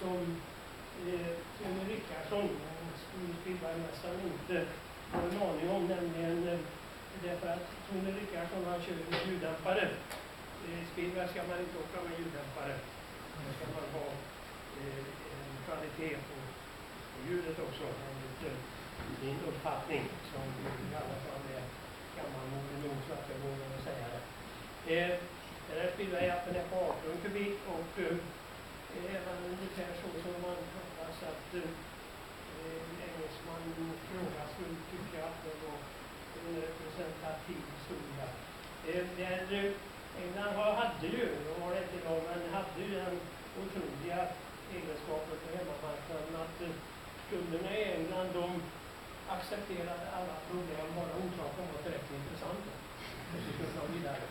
som eh, Tony Rickardsson, speedwaymästaren, inte har en aning om, nämligen eh, därför att Tony Rickardsson han kör med ljuddämpare. Eh, speedway ska man inte åka med ljuddämpare. Då ska man ha eh, en kvalitet på, på ljudet också, enligt min uppfattning, som i alla fall är gammalmodig nog så att jag vågar säga det. Eh, den här speedwayappen är på 18 kubik och eh, det är väl ungefär så som man hoppas att eh, i fråga skulle tycka att det var en representativ historia. Eh, där, England hade ju, de var det inte idag, men hade ju den otroliga egenskapen på hemmamarknaden att eh, kunderna i England de accepterade alla problem bara orsaken var tillräckligt intressanta. Det kunde de vidare.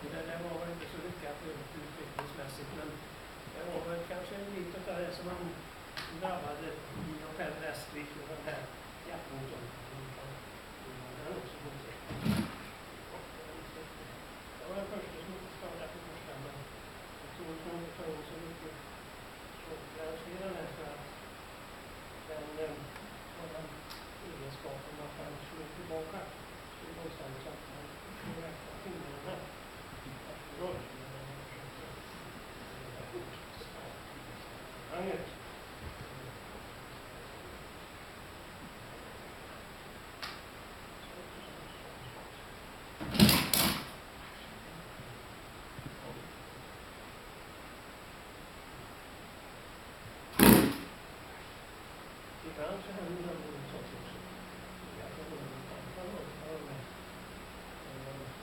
Det där var väl inte så lyckat utvecklingsmässigt men det var väl kanske lite av det som man drabbade i och med Västervik och den här jaktmotorn. Den också 然后最后遇到这种做手术，两个人，两个人，然后呢，嗯。